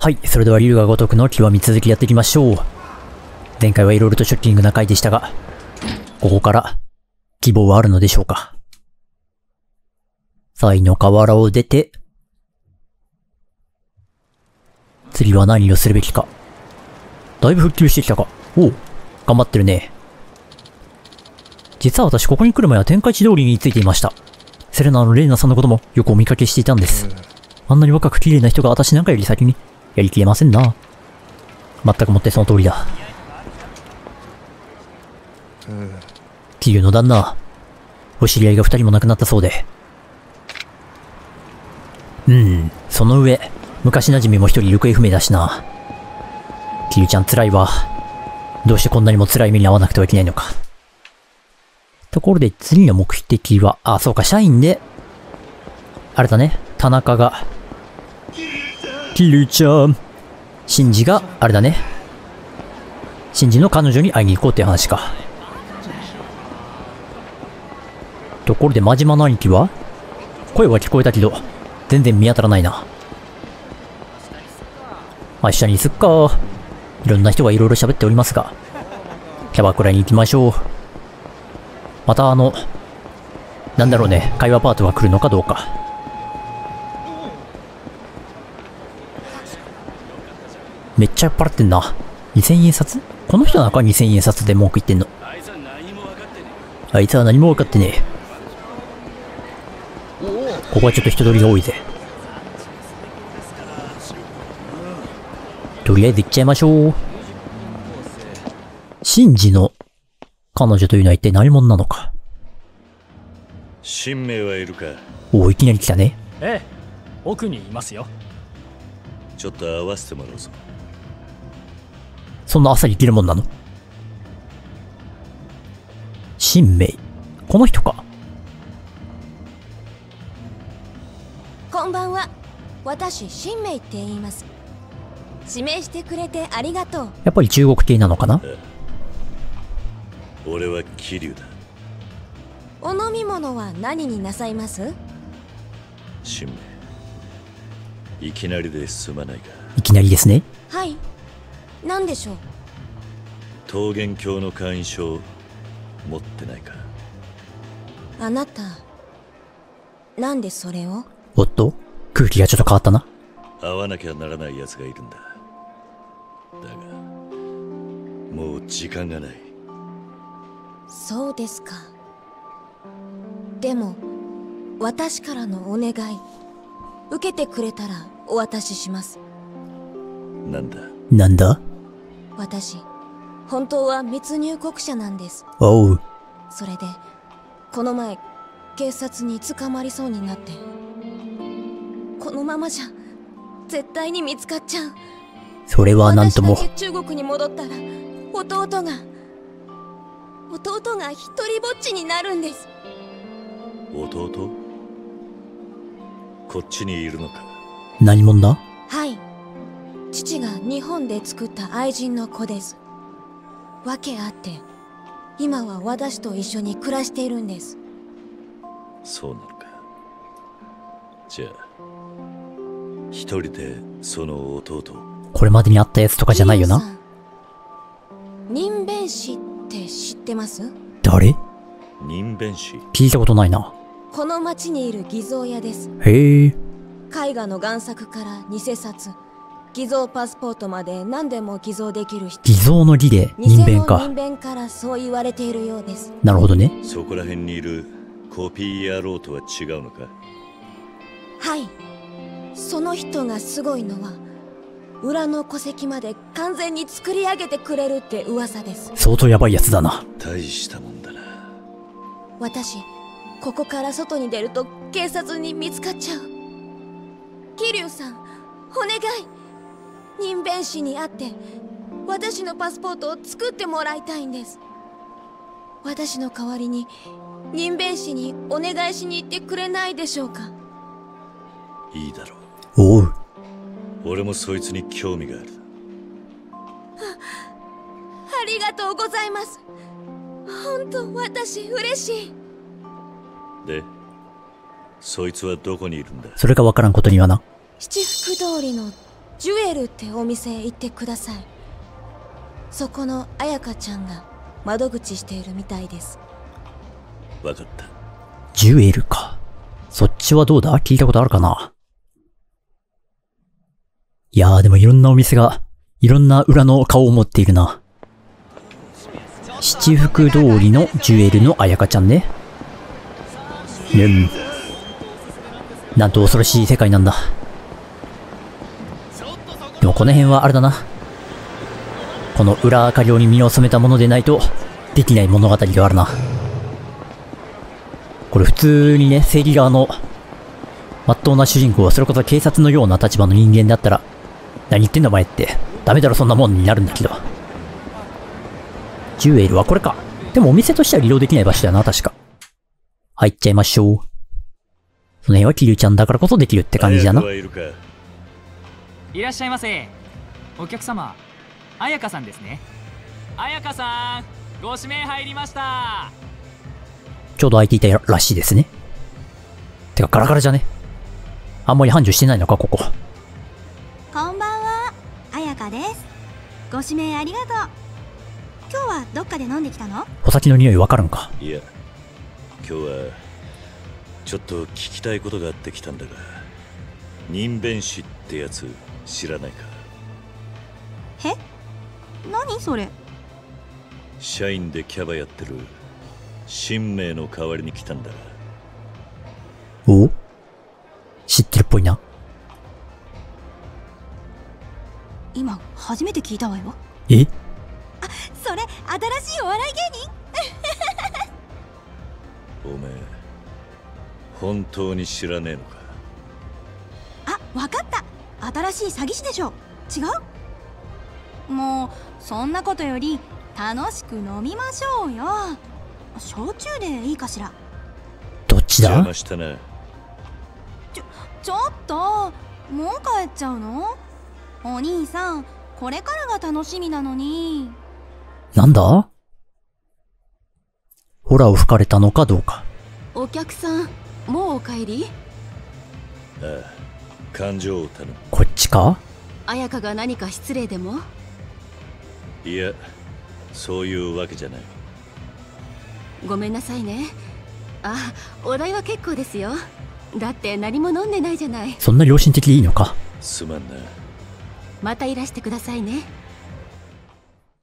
はい、それでは龍が如くの極み続きやっていきましょう。前回はいろいろとショッキングな回でしたが、ここから希望はあるのでしょうか。才の河原を出て、次は何をするべきか。だいぶ復旧してきたか。おう、頑張ってるね。実は私ここに来る前は天下一通りについていました。セレナのレイナさんのこともよくお見かけしていたんです。あんなに若く綺麗な人が私なんかより先にやりきれませんな。全くもってその通りだ。桐生の旦那、お知り合いが二人も亡くなったそうで。うん、その上、昔馴染みも一人行方不明だしな。桐生ちゃん辛いわ。どうしてこんなにも辛い目に遭わなくてはいけないのか。ところで次の目的は、あ、そうか、社員で、あれだね、田中が、キルちゃん。シンジが、あれだね。シンジの彼女に会いに行こうって話か。ところで、真島の兄貴は？声は聞こえたけど、全然見当たらないな。まあ、一緒にすっか。いろんな人がいろいろ喋っておりますが、キャバクラに行きましょう。またあの、なんだろうね、会話パートが来るのかどうか。めっちゃ酔っ払ってんな。2000円札？この人なんか2000円札で文句言ってんの。あいつは何も分かってねえ。ここはちょっと人通りが多いぜ。とりあえず行っちゃいましょう。シンジの彼女というのは一体何者なのか？新名はいるか？おお、いきなり来たね。ええ奥にいますよちょっと会わせてもらうぞそんな朝に行けるもんなの？新名。この人か？こんばんは。私新名って言います。指名してくれてありがとう。やっぱり中国系なのかな？俺は桐生だ。お飲み物は何になさいます？新名。いきなりですまないが。いきなりですね。はい何でしょう？桃源郷の会員証持ってないか？あなたなんでそれを？おっと空気がちょっと変わったな。会わなきゃならない奴がいるんだ。だがもう時間がない。そうですか。でも私からのお願い受けてくれたらお渡しします。なんだ？なんだ？私本当は密入国者なんです。おう。それでこの前警察に捕まりそうになって。このままじゃ絶対に見つかっちゃう。それはなんとも。私。だけ中国に戻ったら弟が弟が一人ぼっちになるんです。弟？こっちにいるのか。何者だ？はい父が日本で作った愛人の子です。訳あって今は私と一緒に暮らしているんです。そうなのか。じゃあ一人でその弟を？これまでにあったやつとかじゃないよな？人弁師って知ってます？誰？人弁師聞いたことないな。この町にいる偽造屋です。へえ。絵画の贋作から偽札偽造パスポートまで何でも偽造できる人。偽造の儀で偽の人弁か。人。弁からそう言われているようです。なるほどね。そこら辺にいるコピー野郎とは違うのか？はい。その人がすごいのは裏の戸籍まで完全に作り上げてくれるって噂です。相当やばいやつだな。大したもんだな。私ここから外に出ると警察に見つかっちゃう。桐生さんお願い人弁士に会って私のパスポートを作ってもらいたいんです。私の代わりに人弁士にお願いしに行ってくれないでしょうか。いいだろおう。う俺もそいつに興味がある。ありがとうございます。本当私嬉しい。でそいつはどこにいるんだ？それがわからんことにはな。七福通りのジュエルってお店へ行ってくださいそこの彩香ちゃんが窓口しているみたいですわかったジュエルか。そっちはどうだ？聞いたことあるかな？いやーでもいろんなお店が、いろんな裏の顔を持っているな。七福通りのジュエルの彩香ちゃんね。うん。なんと恐ろしい世界なんだ。でもこの辺はあれだな。この裏明かりに身を染めたものでないと、できない物語があるな。これ普通にね、正義側の、まっとうな主人公はそれこそ警察のような立場の人間だったら、何言ってんだお前って、ダメだろそんなもんになるんだけど。ジュエルはこれか。でもお店としては利用できない場所だな、確か。入っちゃいましょう。その辺はキリュウちゃんだからこそできるって感じだな。いらっしゃいませお客様彩香さんですね彩香さんご指名入りましたちょうど空いていたらしいですね。てかガラガラじゃねあんまり繁盛してないのか、ここ。こんばんは、あやかです。ご指名ありがとう。今日はどっかで飲んできたの？お酒の匂いわかるんか？いや今日はちょっと聞きたいことがあってきたんだが人弁師ってやつ知らないか。え？何それ？社員でキャバやってる新名の代わりに来たんだ。お？知ってるっぽいな。今、初めて聞いたわよ。え？それ、新しいお笑い芸人？おめえ本当に知らねえのか？あ、わかった新しい詐欺師でしょ。違う？もう、そんなことより、楽しく飲みましょうよ。焼酎でいいかしら。どっち邪だ魔したなちょっともう帰っちゃうの？お兄さんこれからが楽しみなのに。なんだ？ホラを吹かれたのかどうか。お客さんもうお帰り？ああ感情を頼む。こっちか？彩香が何か失礼でも？いやそういうわけじゃない。ごめんなさいね。あお代は結構ですよ。だって何も飲んでないじゃない。そんな良心的でいいのか？すまんな。またいらしてくださいね。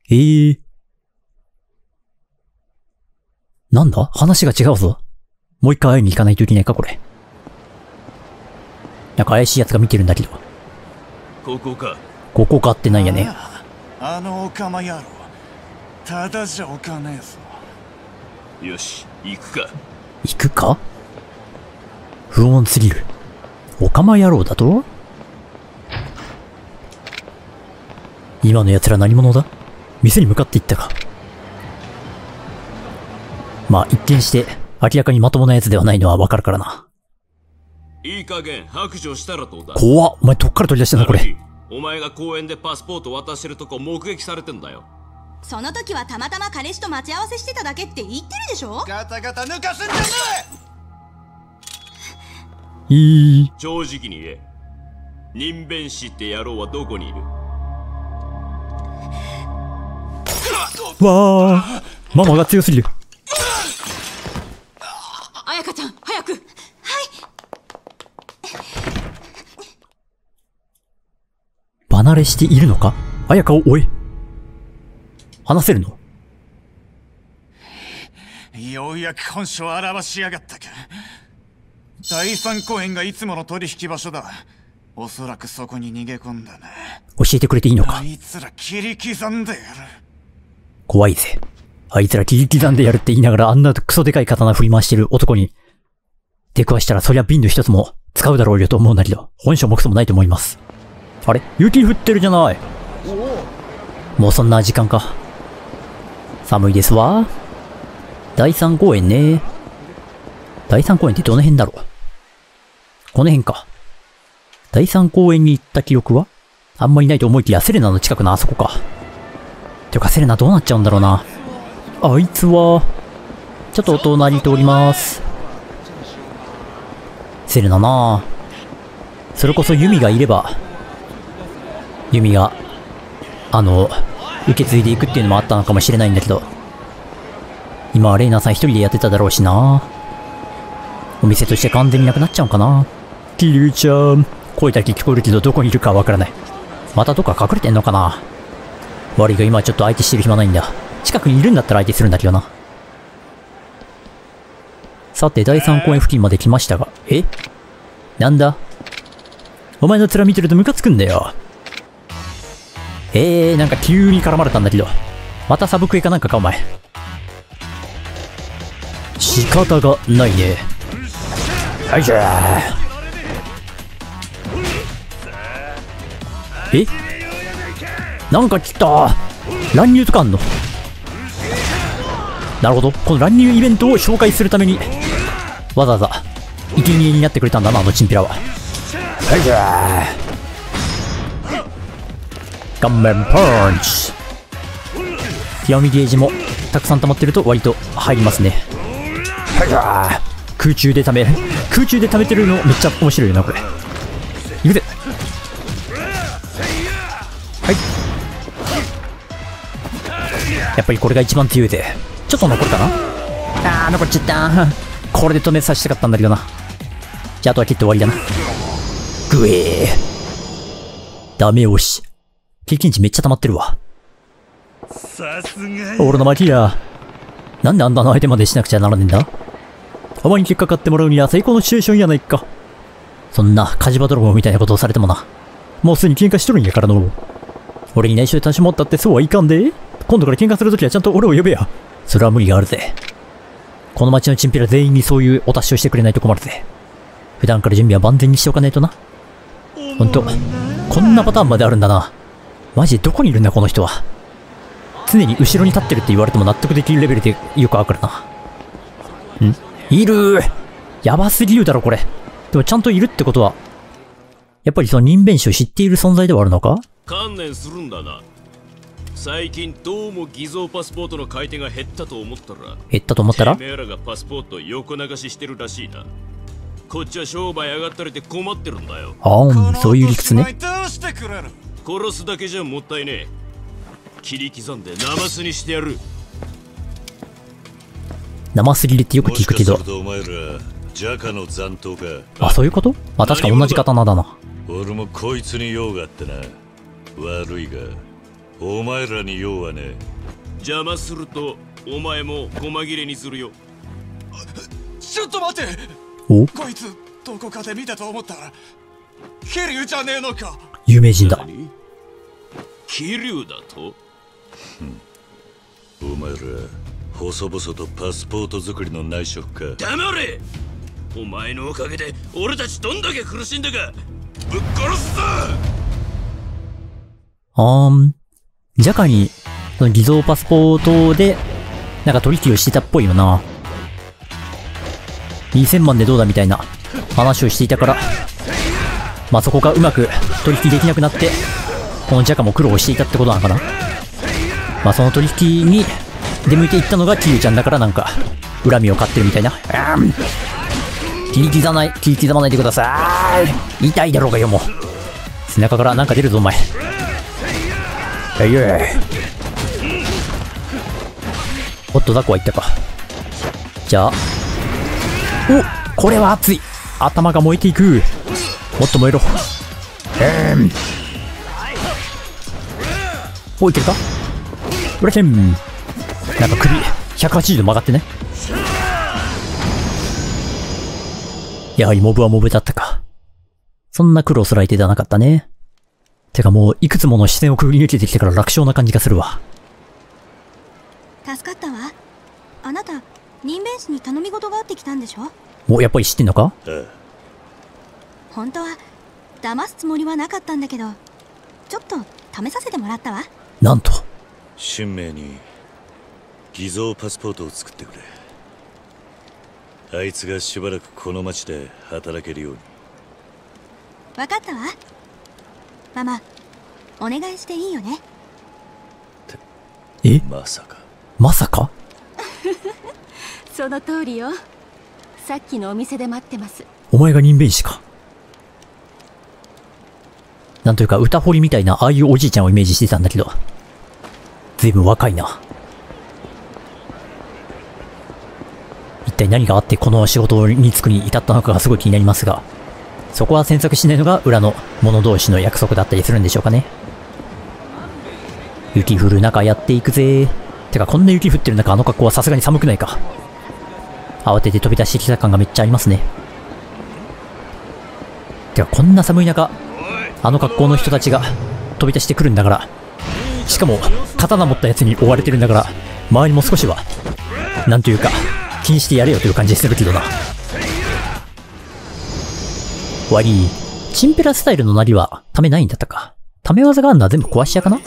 ええー。なんだ？話が違うぞ。もう一回会いに行かないといけないか、これ。なんか怪しい奴が見てるんだけど。ここかここかってなんやね。あのオカマ野郎ただじゃおかねえぞよし行くか行くか？不穏すぎる。オカマ野郎だと？今の奴ら何者だ？店に向かって行ったか。まあ、一見して、明らかにまともな奴ではないのはわかるからな。いい加減白状したらどうだ？怖っ。お前どっから取り出したんだこれ。お前が公園でパスポート渡してるとこ目撃されてんだよ。その時はたまたま彼氏と待ち合わせしてただけって言ってるでしょ？ガタガタ抜かすんじゃねいい。正直に言え。人弁師って野郎はどこにいる？わあ。ママが強すぎる。彩香ちゃん早く離れしているのか？綾香を追え。話せるの？えようやく本性を表しやがったか。第三公園がいつもの取引場所だ。おそらくそこに逃げ込んだな。教えてくれていいのか？あいつら切り刻んでやる。怖いぜ。あいつら切り刻んでやるって言いながらあんなクソでかい刀振り回してる男に、出くわしたらそりゃ瓶の一つも使うだろうよと思うんだけど、本性もクソもないと思います。あれ？雪降ってるじゃないもうそんな時間か。寒いですわ。第三公園ね。第三公園ってどの辺だろう？この辺か。第三公園に行った記憶は？あんまりないと思いきやセレナの近くのあそこか。てかセレナどうなっちゃうんだろうな。あいつは、ちょっとお隣通ります。セレナなそれこそユミがいれば、弓が、あの、受け継いでいくっていうのもあったのかもしれないんだけど、今はレイナさん一人でやってただろうしな。お店として完全になくなっちゃうんかな。キリュウちゃん。声だけ聞こえるけどどこにいるかわからない。またどっか隠れてんのかな悪いが今はちょっと相手してる暇ないんだ。近くにいるんだったら相手するんだけどな。さて、第3公園付近まで来ましたが、え？なんだ？お前の面見てるとムカつくんだよ。えー、なんか急に絡まれたんだけど。またサブクエかなんかか、お前。仕方がないね。はいじゃー。え？なんか来た乱入とかあんの？なるほど。この乱入イベントを紹介するために、わざわざ、生贄になってくれたんだな、あのチンピラは。はいじゃー。顔面パンチ。極みゲージもたくさん溜まってると割と入りますね。空中で溜め、空中で溜めてるのめっちゃ面白いよな、これ。いくぜ。はい。やっぱりこれが一番強いぜ。ちょっと残るかな？あー、残っちゃったこれで止めさせたかったんだけどな。じゃあ、あとは切って終わりだな。ぐえー。ダメ押し。経験値めっちゃ溜まってるわ。さすが俺の負けや。なんであんなの相手までしなくちゃならねえんだ？お前に結果買ってもらうには最高のシチュエーションやないか。そんな、火事場泥棒みたいなことをされてもな。もうすでに喧嘩しとるんやからの。俺に内緒で立ち回ったってそうはいかんで。今度から喧嘩するときはちゃんと俺を呼べや。それは無理があるぜ。この町のチンピラ全員にそういうお達しをしてくれないと困るぜ。普段から準備は万全にしておかないとな。ほんと、こんなパターンまであるんだな。マジでどこにいるんだこの人は。常に後ろに立ってるって言われても納得できるレベルでよくわかるな。ん？いるやばすぎるだろこれ。でもちゃんといるってことは、やっぱりその人弁士を知っている存在ではあるのか？観念するんだな最近どうも偽造パスポートの買い手が減ったと思ったら減ったと思ったら？てめえらがパスポートを横流ししてるらしいなこっちは商売上がったりで困ってるんだよああ、そういう理屈ね。どうしてくれる殺すだけじゃもったいねえ。切り刻んでナマスにしてやる。生すぎるってよくも聞くけど。しかする。とお前らジャカの残党か。あ、そういうこと？まあ確か同じ刀だな。俺もこいつに用があってな。悪いがお前らに用はね邪魔するとお前も細切れにするよ。ちょっと待って！お？こいつどこかで見たと思ったらケリュウじゃねえのか有名人だ。何？桐生だと？お前ら細々とパスポート作りの内職か？黙れ！お前のおかげで俺たちどんだけ苦しんだか！ぶっ殺すぞ！あーん。ジャカに、その偽造パスポートで、なんか取引をしてたっぽいよな。2000万でどうだみたいな話をしていたから、まあそこがうまく取引できなくなって、このジャカも苦労していたってことなのかな？まあその取引に出向いていったのがキリちゃんだからなんか、恨みを買ってるみたいな。あん切り刻まない、切り刻まないでください。痛いだろうがよ、もう。背中からなんか出るぞ、お前。えいえおっと、ザコは行ったか。じゃあ。おこれは熱い頭が燃えていくもっと燃えろ。えーん。お、いけるか？ブラケンなんか首、180度曲がってね。やはりモブはモブだったか。そんな苦労する相手ではなかったね。てかもう、いくつもの視線をくぐり抜けてきてから楽勝な感じがするわ。助かったわあなた人弁士に頼み事があってきたんでしょ？お、やっぱり知ってんのか？本当は騙すつもりはなかったんだけどちょっと試させてもらったわ。なんと。春明に偽造パスポートを作ってくれ。あいつがしばらくこの町で働けるように。分かったわ。ママお願いしていいよね？え？まさか。まさか？その通りよ。さっきのお店で待ってます。お前が人弁士か？なんというか歌掘りみたいなああいうおじいちゃんをイメージしてたんだけど、ずいぶん若いな。一体何があってこの仕事に就くに至ったのかがすごい気になりますが、そこは詮索しないのが裏の者同士の約束だったりするんでしょうかね。雪降る中やっていくぜてかこんな雪降ってる中あの格好はさすがに寒くないか。慌てて飛び出してきた感がめっちゃありますね。てかこんな寒い中、あの格好の人たちが飛び出してくるんだから、しかも刀持ったやつに追われてるんだから、周りも少しは、なんというか、気にしてやれよという感じするけどな。終わり。チンペラスタイルのなりは、ためないんだったか。ため技があるのは全部壊しちゃうかな？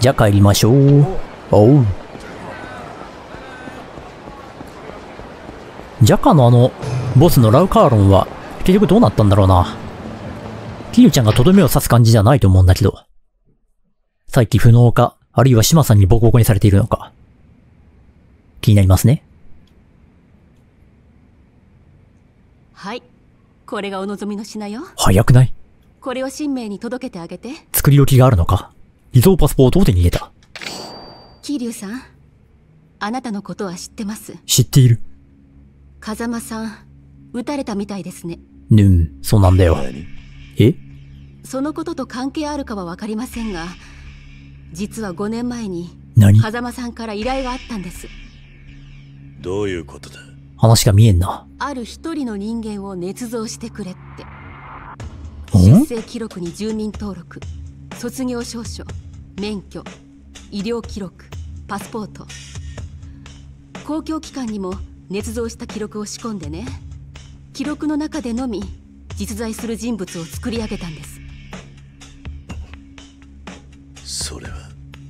じゃあ帰りましょう。おう。ジャカのあの、ボスのラウカーロンは、結局どうなったんだろうな。キリュちゃんがとどめを刺す感じじゃないと思うんだけど。再起不能か、あるいは島さんにボコボコにされているのか。気になりますね。はいこれがお望みの品よ早くない？これを神明に届けてあげて作り置きがあるのか？偽造パスポートを手に入れた。桐生さんあなたのことは知ってます知っている。風間さん撃たれたみたいですねぬん、そうなんだよ。何え？そのことと関係あるかは分かりませんが実は5年前に何？風間さんから依頼があったんです。どういうことだ？話が見えんな。ある一人の人間を捏造してくれって。ん？出生記録に住民登録卒業証書免許医療記録パスポート。公共機関にも捏造した記録を仕込んでね記録の中でのみ実在する人物を作り上げたんです。それは？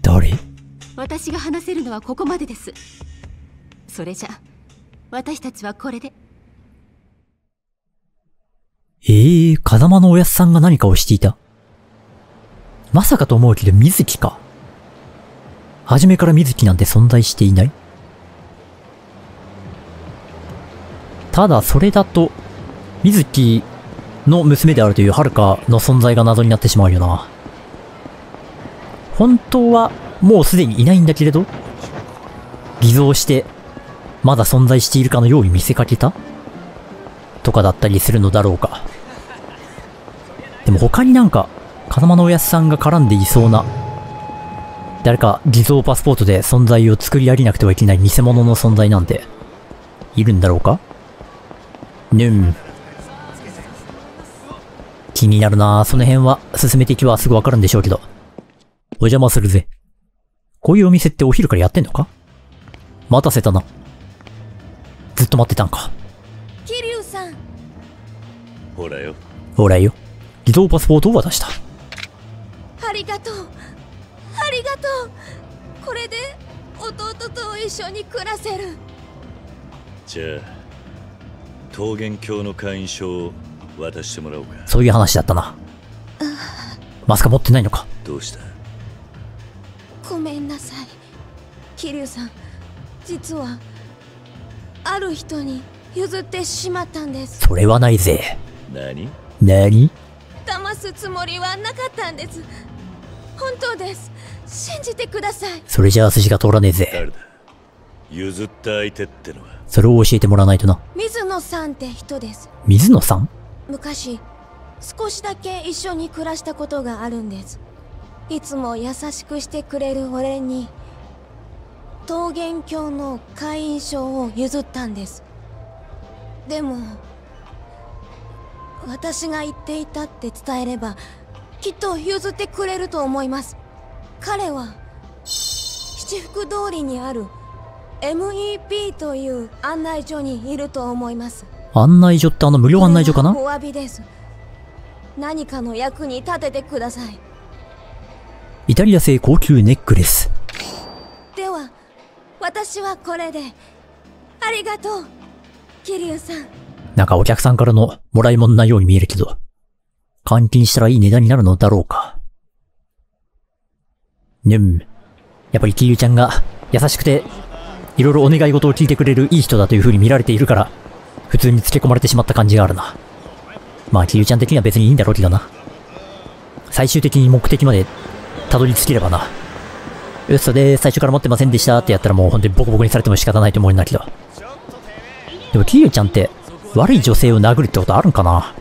誰？私が話せるのはここまでです。それじゃ私たちはこれで。ええー、風間のおやすさんが何かをしていた？まさかと思うけど水木か。初めから水木なんて存在していない？ただそれだと、水木の娘であるという遥かの存在が謎になってしまうよな。本当はもうすでにいないんだけれど、偽造して、まだ存在しているかのように見せかけた？とかだったりするのだろうか。でも他になんか、風間のおやすさんが絡んでいそうな、誰か偽造パスポートで存在を作り上げなくてはいけない偽物の存在なんて、いるんだろうか？ぬん。気になるなぁ。その辺は進めていけばすぐわかるんでしょうけど。お邪魔するぜ。こういうお店ってお昼からやってんのか？待たせたな。ずっと待ってたんか。桐生さんほらよほらよ。偽造パスポートを渡した。ありがとうありがとうこれで弟と一緒に暮らせるじゃあ桃源郷の会員証を渡してもらおうか。そういう話だったな。マスカ持ってないのか。どうした？ごめんなさい。桐生さん実はある人に譲ってしまったんです。それはないぜ。何？なに騙すつもりはなかったんです。本当です。信じてください。それじゃあ筋が通らねえぜ。誰だ？譲った相手ってのは。それを教えてもらわないとな。水野さんって人です。水野さん？昔少しだけ一緒に暮らしたことがあるんです。いつも優しくしてくれる俺に桃源郷の会員証を譲ったんです。でも私が言っていたって伝えればきっと譲ってくれると思います。彼は七福通りにある MEP という案内所にいると思います案内所ってあの無料案内所かな？お詫びです何かの役に立ててくださいイタリア製高級ネックレス。では私はこれでありがとう桐生さんなんかお客さんからのもらい物なように見えるけど、換金したらいい値段になるのだろうか。ねん。やっぱりキリュウちゃんが優しくて、いろいろお願い事を聞いてくれるいい人だという風に見られているから、普通に付け込まれてしまった感じがあるな。まあ、キリちゃん的には別にいいんだろうけどな。最終的に目的までたどり着ければな。嘘で最初から持ってませんでしたってやったらもう本当にボコボコにされても仕方ないと思うんだけど。でもキリちゃんって悪い女性を殴るってことあるんかな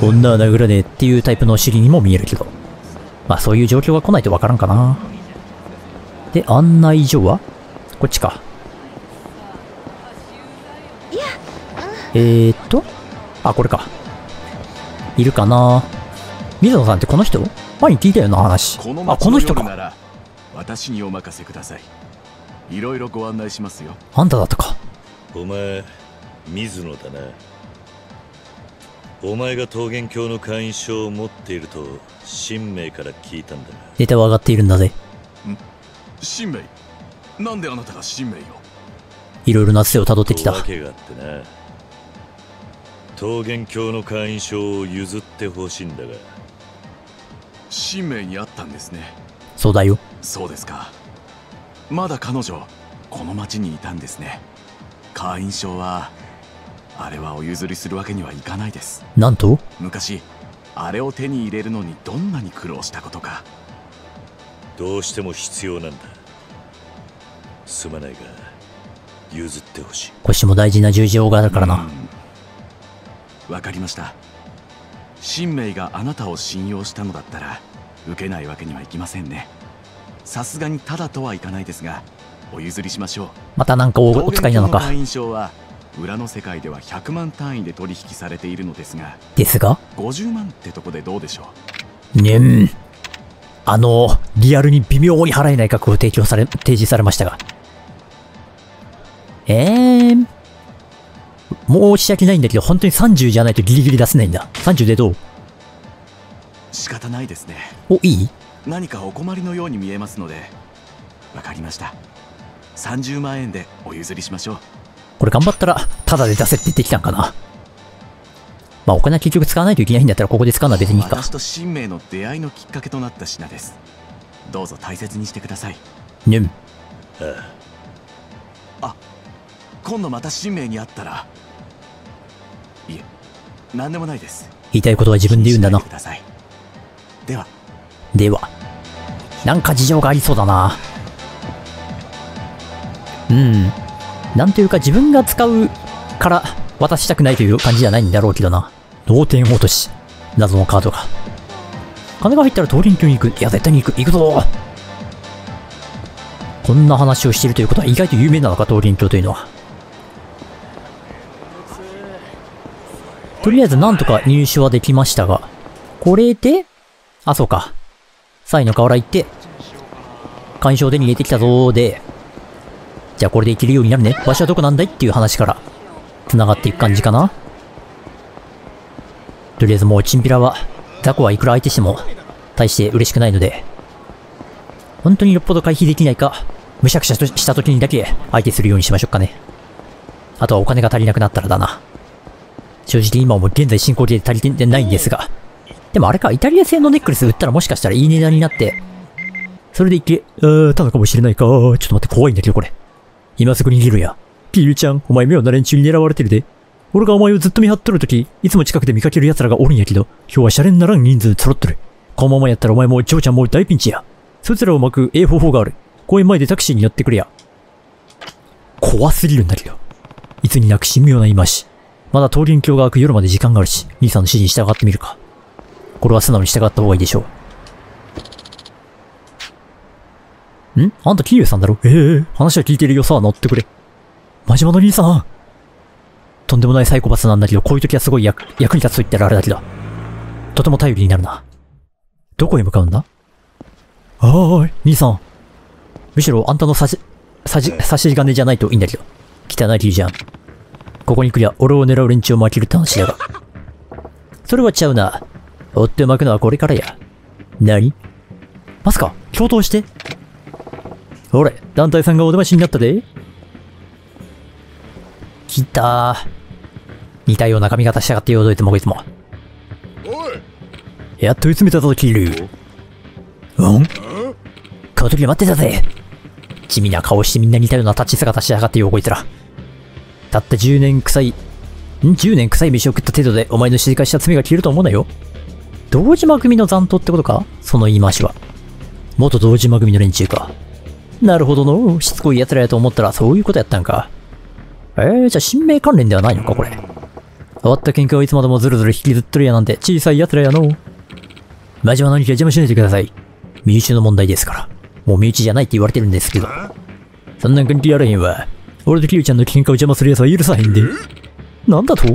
女は殴らねえっていうタイプのお尻にも見えるけど。まあそういう状況が来ないとわからんかな。で、案内所はこっちか。えーっと、あ、これか。いるかな？水野さんってこの人？前に聞いたよな話。このあ、こ町のの人か。私にお任せくださいいろいろご案内しますよあんただったか。お前水野だなお前が桃源郷の会員証を持っていると神明から聞いたんだがネタは上がっているんだぜ。神明？なんであなたが神明を？いろいろなつてを辿ってきた。訳があってな。桃源郷の会員証を譲ってほしいんだが。神明に会ったんですね。そうだよ。そうですか。まだ彼女この町にいたんですね。会員証はあれはお譲りするわけにはいかないです。なんと？昔あれを手に入れるのにどんなに苦労したことか。どうしても必要なんだすまないが譲ってほしい腰も大事な十字があるからな。うんわかりました神明があなたを信用したのだったら受けないわけにはいきませんねさすがにただとはいかないですがお譲りしましょうまたなんかおお使いなのか。会員証は裏の世界では100万単位で取引されているのですがですが？50万ってとこでどうでしょう？ねん。あの、リアルに微妙に払えない額を提供され、提示されましたが。えー、申し訳ないんだけど、本当に30じゃないとギリギリ出せないんだ。30でどう？仕方ないですね。お、いい？何かお困りのように見えますので。わかりました。30万円でお譲りしましょう。これ頑張ったら、タダで出せって言ってきたんかな。まあお金は結局使わないといけないんだったらここで使うのは別にいいか。私と神明の出会いのきっかけとなった品です。どうぞ大切にしてください。ねん。今度また神明に会ったらいえ何でもないです言いたいことは自分で言うんだなではでは。なんか事情がありそうだな。うん。なんというか自分が使うから渡したくないという感じじゃないんだろうけどな。同点落とし。謎のカードが。金が入ったら通りに行く。いや、絶対に行く。行くぞこんな話をしているということは意外と有名なのか、通りにというのは。とりあえずなんとか入手はできましたが、これで、あ、そうか。サイの河原行って、干渉で逃げてきたぞーで、じゃあこれで行けるようになるね。場所はどこなんだいっていう話から、繋がっていく感じかな。とりあえずもうチンピラは、雑魚はいくら相手しても、大して嬉しくないので、本当によっぽど回避できないか、むしゃくしゃとした時にだけ相手するようにしましょうかね。あとはお金が足りなくなったらだな。正直今も現在進行形で足りてないんですが。でもあれか、イタリア製のネックレス売ったらもしかしたらいい値段になって、それでいけ、あー、たのかもしれないか。ちょっと待って、怖いんだけどこれ。今すぐ逃げるや。ピールちゃん、お前妙な連中に狙われてるで。俺がお前をずっと見張っとるとき、いつも近くで見かける奴らがおるんやけど、今日はシャレにならん人数揃っとる。このままやったらお前もジョーちゃんも大ピンチや。そいつらを巻くええ方法がある。公園前でタクシーに乗ってくれや。怖すぎるんだけど。いつになく神妙な言い回し。まだ通りに境が開く夜まで時間があるし、兄さんの指示に従ってみるか。これは素直に従った方がいいでしょう。ん？あんたキリュウさんだろ？ええ話は聞いてるよさあ乗ってくれ。真島の兄さんとんでもないサイコパスなんだけど、こういう時はすごい役役に立つと言ったらあれだけど。とても頼りになるな。どこへ向かうんだ？あーい、兄さん。むしろあんたの差し、差し、差し金じゃないといいんだけど。汚い理由じゃん。ここに来りゃ俺を狙う連中を巻けるって話だが。それはちゃうな。追って巻くのはこれからや。何？まさか、共闘してほれ、団体さんがお出ましになったで。来たー。似たような髪型しやがってよ、どいつもこいつも。やっと追い詰めたぞ、キル。うん？この時待ってたぜ。地味な顔してみんな似たような立ち姿しやがってよ、こいつら。たった10年臭い10年臭い飯を食った程度でお前の静かした罪が消えると思うなよ。堂島組の残党ってことか？その言い回しは。元堂島組の連中か。なるほどの。しつこい奴らやと思ったらそういうことやったんか。えー、じゃあ神明関連ではないのかこれ。終わった喧嘩をいつまでもずるずる引きずっとるやなんて小さい奴らやの。真島の兄貴は邪魔しないでください。身内の問題ですから。もう身内じゃないって言われてるんですけど。そんなん関係あらへんわ。俺とキリちゃんの喧嘩を邪魔する奴は許さへんで。なんだと？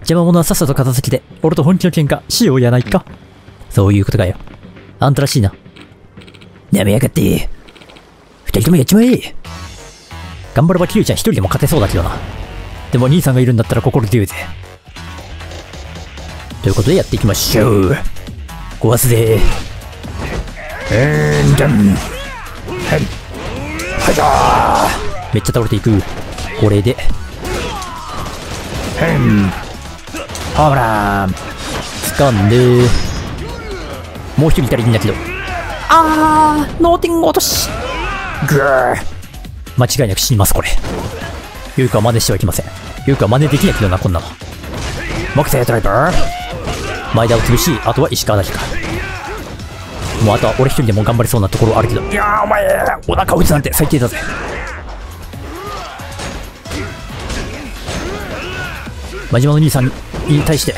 邪魔者はさっさと片付けて、俺と本気の喧嘩しようやないか。そういうことかよ。あんたらしいな。やめやがって。二人ともやっちまえ。頑張ればキリちゃん一人でも勝てそうだけどな。でも兄さんがいるんだったら心強いぜ。ということでやっていきましょう。壊すぜ。えーん、じゃん。はい。めっちゃ倒れていく。これで。へん。ホームラン。掴んで。もう一人いたらいいんだけど。あー、ノーティング落とし。ぐー。間違いなく死にます、これ。ユウカは真似してはいけません。ユウカは真似できないけどな、こんなの。木星ドライバー。前田を潰し、あとは石川だけか。もうあとは俺一人でも頑張れそうなところあるけど。いやー、お前、お腹打つなんて最低だぜ。真島の兄さんに対して、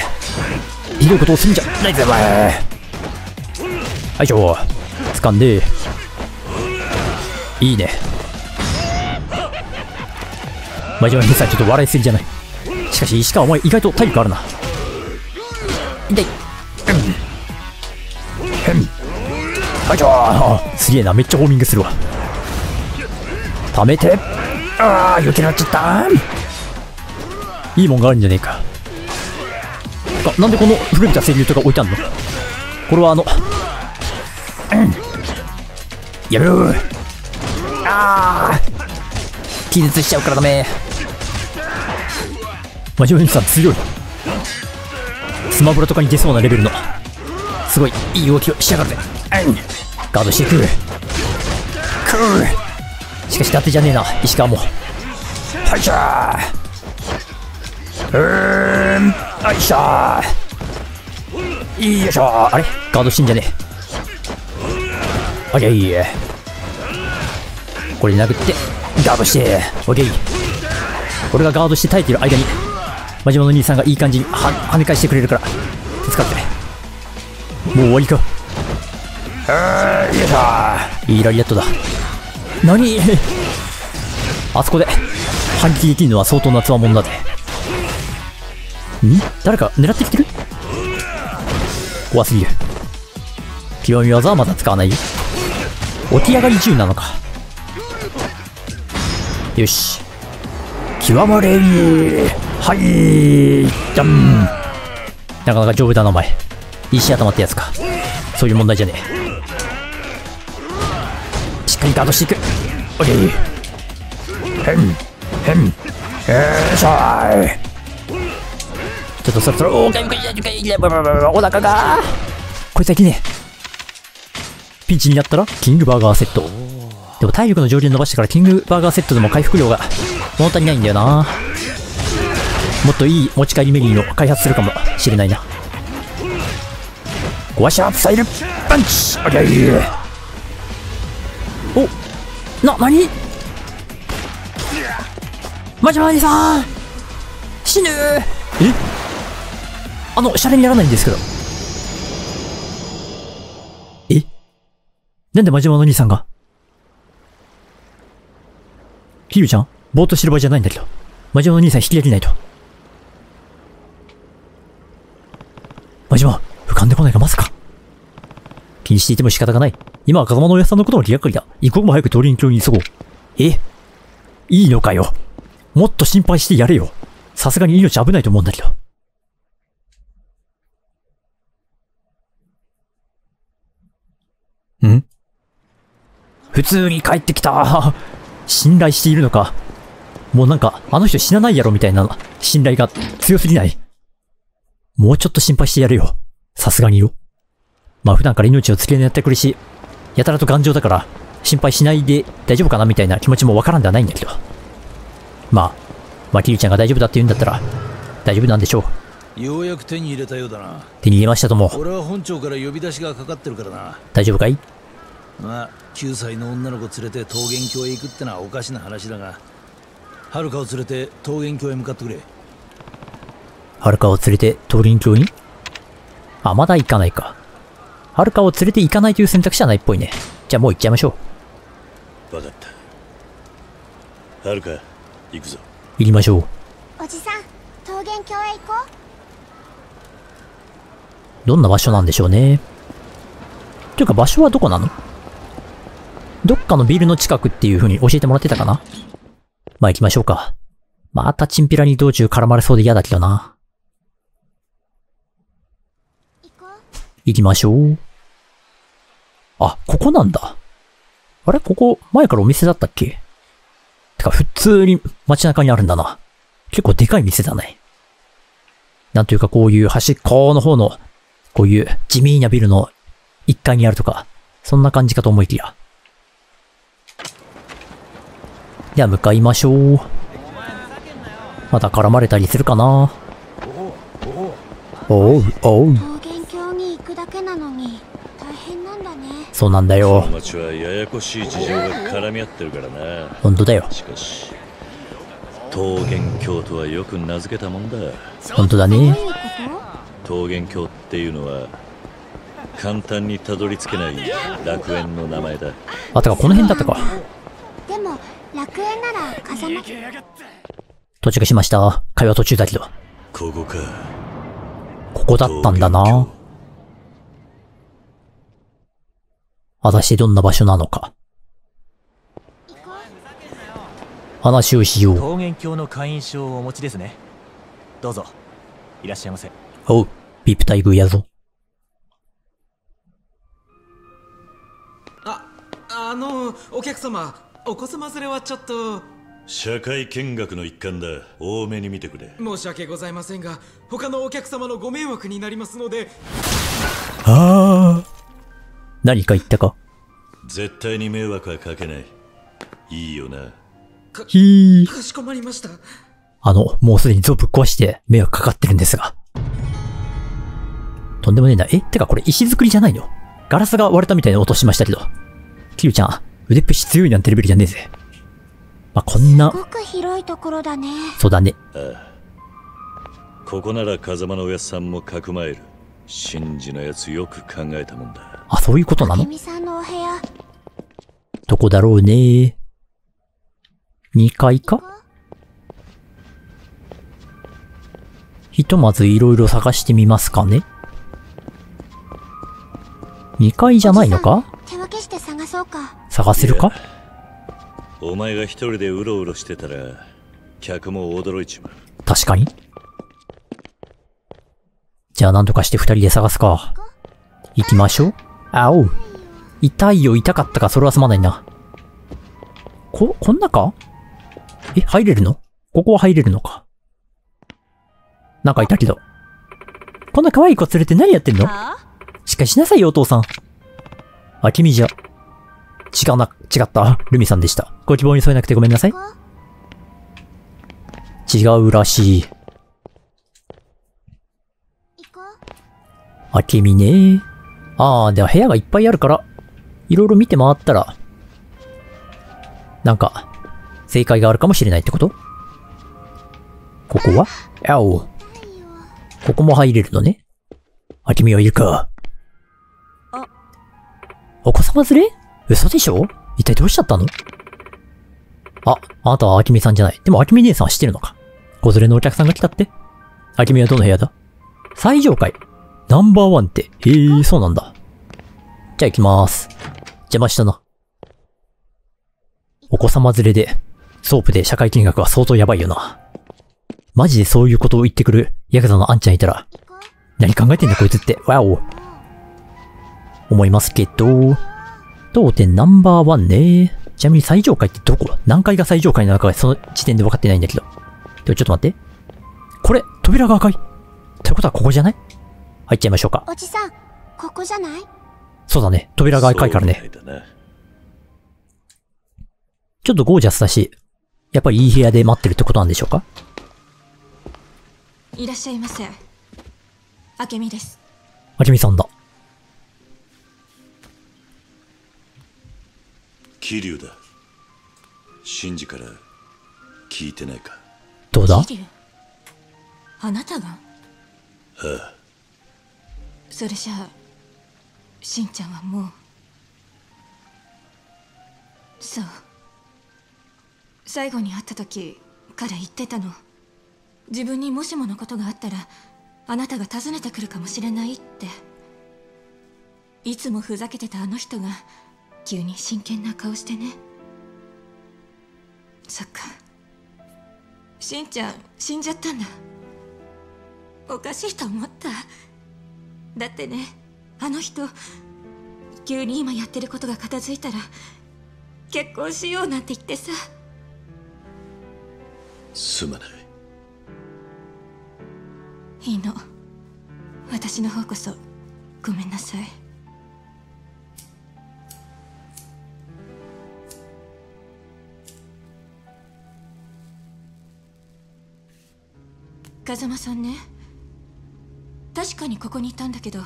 ひどいことをするんじゃないぜ、お前。はいしょ。掴んで。いいね。真島の兄さんちょっと笑いすぎじゃない。しかし、石川お前意外と体力あるな。痛い。うん。へん。はいしょすげえな、めっちゃホーミングするわ。溜めて。ああ、余計なっちゃったいいもんがあるんじゃねえか。あ、なんでこの古びた清流とか置いてあんのこれはあの、うん。やめろああ気絶しちゃうからダメ。真面目にさん強い。スマブラとかに出そうなレベルの、すごいいい動きをしやがるぜ。うん。ガードしていく。くーしかし、伊達じゃねえな、石川も。はいしゃーうーん、はいしゃーよいしょーあれ？ガードしてんじゃねえ。オッケー。これで殴って、ガードして、オッケー。これがガードして耐えてる間に、真島の兄さんがいい感じには跳ね返してくれるから、助かって。もう終わりか。あーよいいラリアットだ。何？あそこで反撃できるのは相当なつわもんだぜ。ん？誰か狙ってきてる？怖すぎる。極み技はまだ使わないよ。起き上がり銃なのか。よし。極まれーはいじゃんなかなか丈夫だな、お前。石頭ってやつか。そういう問題じゃねえ。かりガードしていく。オッケー。へん、へん、よいしょーい。ちょっとそろそろ、おー、かゆかゆかゆお腹がこいつはいけねえ。ピンチになったら、キングバーガーセット。でも体力の上限伸ばしてからキングバーガーセットでも回復量が物足りないんだよな。もっといい持ち帰りメニューの開発するかもしれないな。ゴワシャープサイルパンチオッケーおな、なにマジマジさん死ぬえ？あの、シャレにならないんですけど。え？なんでマジマの兄さんが？キリュウちゃん？ぼーっとしてる場合じゃないんだけど。マジマの兄さん引き上げないと。マジマ、浮かんでこないかまさか。気にしていても仕方がない。今は風間の親さんのことの気がかりだ。一刻も早く通りに教に急ごう。え？いいのかよ。もっと心配してやれよ。さすがに命危ないと思うんだけど。ん？普通に帰ってきた。信頼しているのか。もうなんか、あの人死なないやろみたいな信頼が強すぎない。もうちょっと心配してやるよ。さすがによ。まあ普段から命をつけ狙ってくるし、やたらと頑丈だから、心配しないで大丈夫かなみたいな気持ちもわからんではないんだけど。まあ、まあ、キリちゃんが大丈夫だって言うんだったら、大丈夫なんでしょう。ようやく手に入れたようだな手に入れましたとも。俺は本庁から呼び出しがかかってるからな大丈夫かい？まあ9歳の女の子連れて桃源郷へ行くってのはおかしな話だが遥を連れて桃源郷へ向かってくれはるかを連れて桃林峡に？あ、まだ行かないか。はるかを連れて行かないという選択肢はないっぽいね。じゃあもう行っちゃいましょう。分かったはるか行くぞ行きましょう。おじさん桃源郷へ行こどんな場所なんでしょうね。というか場所はどこなの？どっかのビルの近くっていう風に教えてもらってたかな？まあ行きましょうか。またチンピラに道中絡まれそうで嫌だけどな。行きましょう。あ、ここなんだ。あれ？ここ、前からお店だったっけ？てか、普通に街中にあるんだな。結構でかい店だね。なんというかこういう端っこの方の、こういう地味なビルの1階にあるとか、そんな感じかと思いきや。では向かいましょう。また絡まれたりするかなおう、おう。う桃源郷に行くだけなのに大変なんだねそうなんだこよの。町はややこしい事情が絡み合ってるからなほんとだよ。しかし桃源郷とはよく名付けたもんだほんとだね。桃源郷っていうのは簡単にたどり着けない楽園の名前だあ、てかこの辺だったか。とでも楽園なら風間到着しました。会話途中だけど。ここかここだったんだな。果たしてどんな場所なのか。話をしよう。桃源郷の会員証をお持ちですねどうぞいらっしゃいませおう、ビップ待遇やぞ。ああのお客様お子様連れはちょっと社会見学の一環だ多めに見てくれ申し訳ございませんが他のお客様のご迷惑になりますのでああ。何か言ったか？絶対に迷惑はかけないいいよなひー。かしこまりましたあの、もうすでに像ぶっ壊して迷惑かかってるんですが。とんでもねえな。え？てかこれ石造りじゃないの？ガラスが割れたみたいな音しましたけど。キルちゃん、腕っぷし強いなんてレベルじゃねえぜ。まあ、こんなす、ごく広いところだねそうだね。ああここなら風間のおやっさんもかくまえる真珠のやつよく考えたもんだあ、そういうことなの？どこだろうね。2階か？ひとまずいろいろ探してみますかね。2階じゃないのか？手分けして探そうか探せるか？お前が一人でうろうろしてたら客も驚いちまう確かに。じゃあ何とかして二人で探すか。行きましょう。あおう。痛いよ、痛かったか、それはすまないな。こ、こんなか？え、入れるの？ここは入れるのか？なんかいたけど。こんな可愛い子連れて何やってんの？しっかりしなさいよ、お父さん。あ、君じゃ。違うな、違った。ルミさんでした。ご希望に添えなくてごめんなさい。違うらしい。あけみね。あー、でも部屋がいっぱいあるから、いろいろ見て回ったら、なんか、正解があるかもしれないってこと？ここは？あお。ここも入れるのね。あけみはいるか。お子様連れ？嘘でしょ？一体どうしちゃったの？あ、あなたはあきみさんじゃない。でもあきみ姉さんは知ってるのか。子連れのお客さんが来たって。あきみはどの部屋だ？最上階。ナンバーワンって。へえ、そうなんだ。じゃあ行きまーす。邪魔したな。お子様連れで、ソープで社会見学は相当やばいよな。マジでそういうことを言ってくるヤクザのあんちゃんいたら、何考えてんだこいつって、わお。思いますけど、当店ナンバーワンね。ちなみに最上階ってどこ？何階が最上階なのかがその時点で分かってないんだけど。でもちょっと待って。これ、扉が赤い。ってことはここじゃない？入っちゃいましょうか。おじさんここじゃない？そうだね。扉が赤いからね。ちょっとゴージャスだし、やっぱりいい部屋で待ってるってことなんでしょうか？いらっしゃいませ。明美です。あけみさんだ。桐生だ。シンジから聞いてないか？どうだ？桐生？あなたが？ああそれじゃあしんちゃんはもうそう最後に会った時から言ってたの。自分にもしものことがあったらあなたが訪ねてくるかもしれないって。いつもふざけてたあの人が急に真剣な顔してね。そっか。しんちゃん死んじゃったんだ。おかしいと思った。だってねあの人急に今やってることが片付いたら結婚しようなんて言ってさ。すまない。いいの。私の方こそごめんなさい。風間さんね確かにここにいたんだけど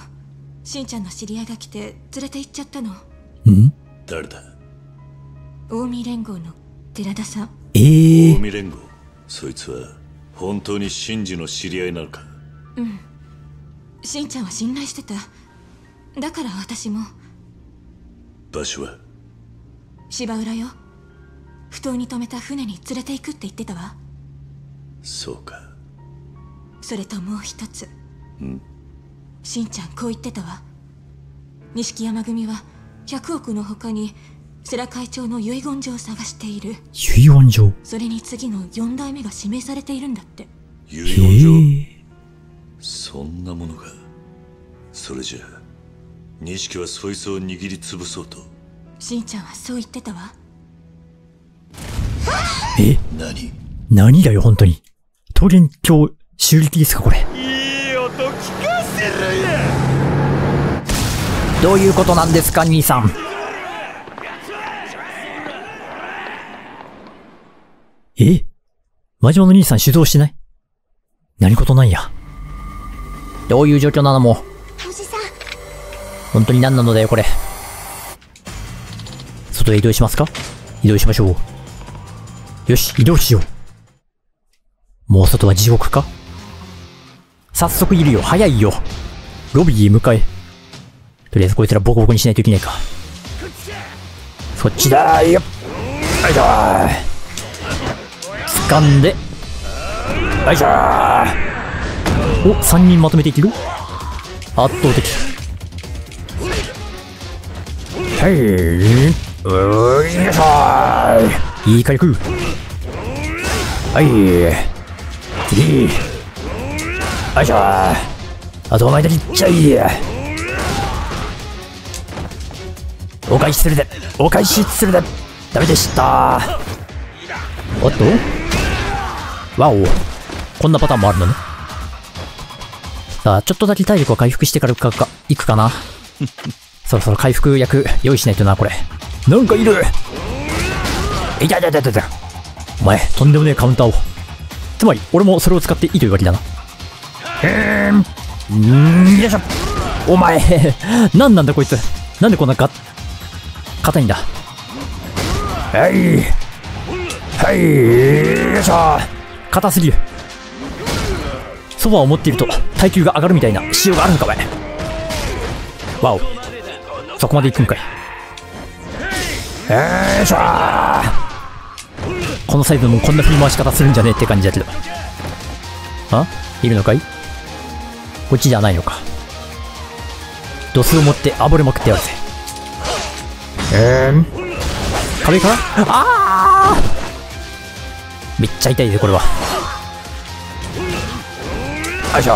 しんちゃんの知り合いが来て連れて行っちゃったの。ん？誰だ？近江連合の寺田さん。ええ近江連合？そいつは本当にシンジの知り合いなのか？うん。しんちゃんは信頼してた。だから私も。場所は？芝浦よ。不当に止めた船に連れて行くって言ってたわ。そうか。それともう一つ。んしんちゃんこう言ってたわ。錦山組は100億の他に世良会長の遺言状を探している。遺言状？それに次の4代目が指名されているんだって。遺言状？そんなものが。それじゃあ錦はそいつを握りつぶそうと。しんちゃんはそう言ってたわ。え？何？何だよ、本当に。桃源郷襲撃ですか、これ。どういうことなんですか、兄さん？え？真島の兄さん主導してない？何事なんや？どういう状況なのも？おじさん本当に何なのだよ、これ。外へ移動しますか？移動しましょう。よし、移動しよう。もう外は地獄か？早速いるよ、早いよ。ロビーへ向かえ。とりあえずこいつらボコボコにしないといけないか。そっちだーよっ。よいしょー。掴んで。よいしょー。お、3人まとめていける？圧倒的。はい。うーよいしょー。いい火力。はい。次。よいしょー。あとお前だけいっちゃいや。お返しするで。お返しするで。ダメでした。おっと？わお。こんなパターンもあるのね。さあ、ちょっとだけ体力を回復してからかか、行くかな。そろそろ回復薬用意しないとな、これ。なんかいるいたいたいたいた。お前、とんでもねえカウンターを。つまり、俺もそれを使っていいというわけだな。へーん。うーん、よいしょ。お前、なんなんだこいつ。なんでこんなが、硬いんだ。はい。はい、よいしょ。硬すぎる。そばを持っていると耐久が上がるみたいな仕様があるのかお前。わお。そこまで行くんかい。よいしょこのサイズもこんな振り回し方するんじゃねえって感じだけど。あ？いるのかい？こっちじゃないのか。ドスを持って暴れまくってやるぜ。えーん？壁からああめっちゃ痛いぜ、これは。よいしょ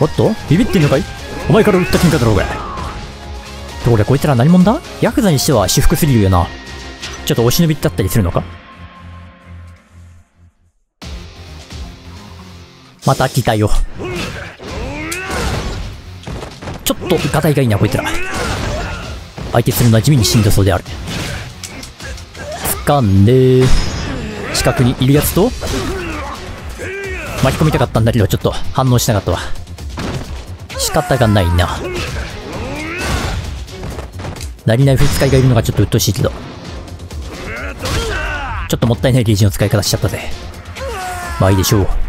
おっと？ビビってんのかい？お前から撃った喧嘩だろうが。ところでこいつら何者だ？ヤクザにしては私服すぎるよな。ちょっとお忍びだったりするのか？また来たよ。ちょっとガタイがいいな、こいつら。相手するのは地味にしんどそうである。掴んで、近くにいるやつと、巻き込みたかったんだけど、ちょっと反応しなかったわ。仕方がないな。なりない不使いがいるのがちょっと鬱陶しいけど。ちょっともったいないゲージの使い方しちゃったぜ。まあいいでしょう。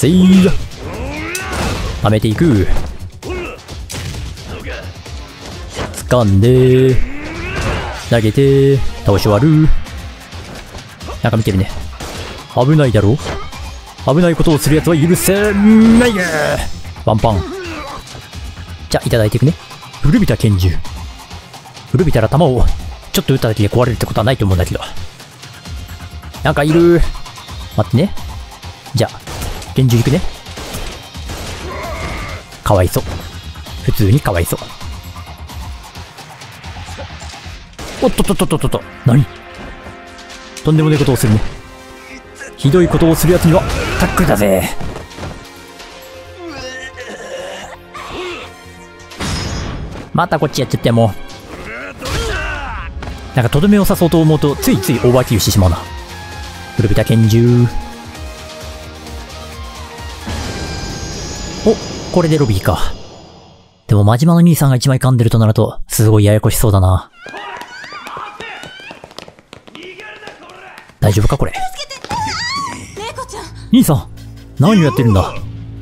せいやはめていく。掴んで、投げて、倒し終わる。なんか見てるね。危ないだろ危ないことをする奴は許せないワンパン。じゃあ、いただいていくね。古びた拳銃。古びたら弾をちょっと撃っただけで壊れるってことはないと思うんだけど。なんかいる。待ってね。じゃあ、拳銃いくね。かわいそう。普通にかわいそう。おっとっとっとっとっとっと。何？とんでもないことをするね。ひどいことをするやつには、タックルだぜ。またこっちやっちゃっても。なんかとどめを刺そうと思うと、ついついオーバーキルしてしまうな。古びた拳銃。お、これでロビーか。でも、真島の兄さんが一枚噛んでるとなると、すごいややこしそうだな。大丈夫かこれ？兄さん、何をやってるんだ？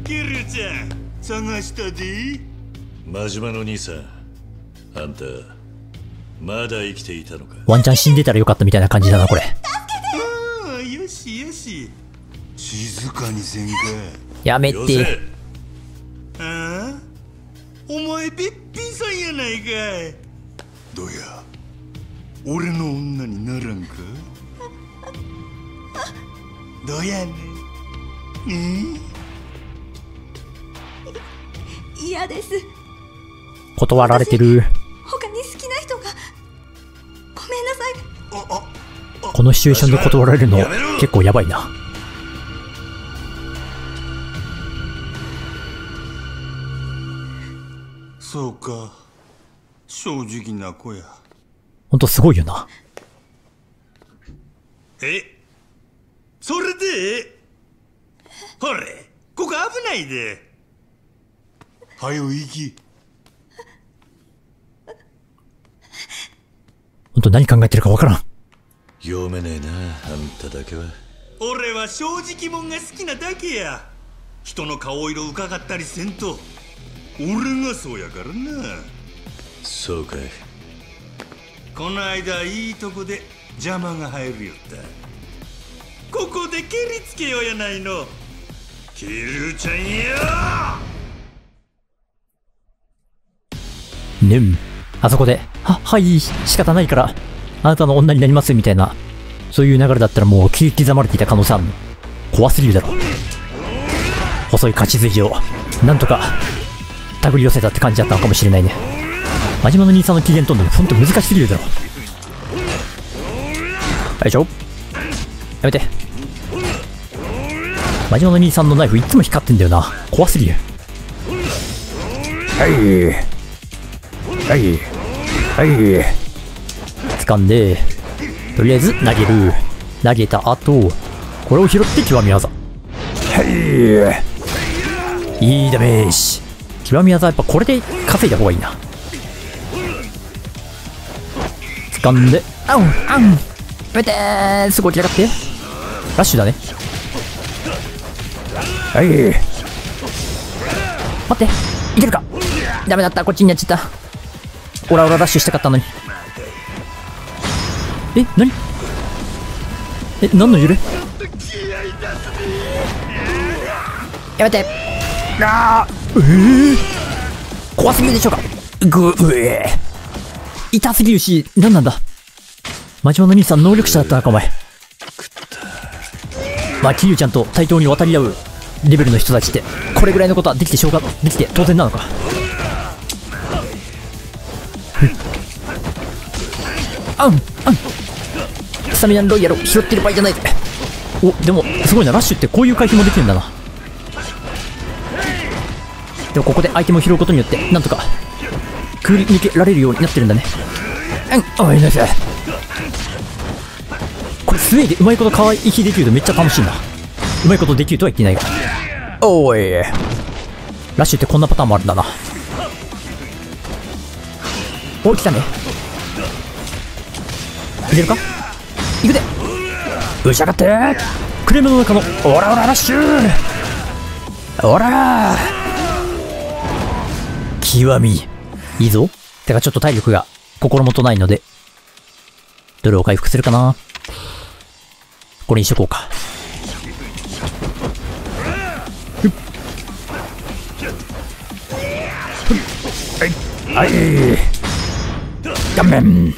キルちゃん探したで真島の兄さんあんたまだ生きていたのか？ワンチャン死んでたらよかったみたいな感じだな、これ。ああよしよし静かにせんかやめよせて。前べっぴんさんやないかい。どうや俺の女にならんか？どうやねん。ね嫌です。断られてる。他に好きな人が。ごめんなさい。このシチュエーションで断られるの、結構やばいな。そうか。正直な子や。ほんとすごいよな。え？それで？ほれここ危ないで。はよ行き。ほんと何考えてるかわからん。読めねえなあんただけは。俺は正直者が好きなだけや。人の顔色伺ったりせんと俺がそうやからなそうかいこの間いいとこで邪魔が入るよったここで蹴りつけようやないのキルちゃんやねん。あそこで、は、はい、仕方ないから、あなたの女になりますみたいな、そういう流れだったらもう切り刻まれていた可能性あるの。怖すぎるだろ。細い勝ち筋を、なんとか、手繰り寄せたって感じだったのかもしれないね。真島の兄さんの機嫌取るのほんと難しすぎるだろ。よいしょ。やめて。真島の兄さんのナイフいつも光ってんだよな。怖すぎる。はい。はい。はい。掴んで、とりあえず投げる。投げた後、これを拾って極み技。はい。いいダメージ。極み技はやっぱこれで稼いだ方がいいな。掴んで、あん、あん。やめてーすごい来やがって。ラッシュだね。はい。待って、いけるかダメだった、こっちにやっちゃった。オラオラダッシュしたかったのに。え、なにえ、何の揺れ？やめてあーえー、怖すぎるでしょうかぐ、うえー。痛すぎるし、何なんだ真島の兄さん能力者だったのか、お前。まあ、キリュウちゃんと対等に渡り合うレベルの人たちって、これぐらいのことはできてしょうが、できて当然なのか？あん、あん。スタミナロイヤルを拾ってる場合じゃないぜ。お、でも、すごいな。ラッシュってこういう回避もできるんだな。でもここでアイテムを拾うことによって、なんとか、くぐり抜けられるようになってるんだね。おいナイス。これスウェーでうまいこと可愛い息できるとめっちゃ楽しいな。うまいことできるとは言ってないが。おい。ラッシュってこんなパターンもあるんだな。お来たね。いけるか？いくで。打ち上がってクレームの中のオラオララッシュ。オラ極み。いいぞ。てかちょっと体力が心もとないのでどれを回復するかな。これにしとこうか。はい。顔面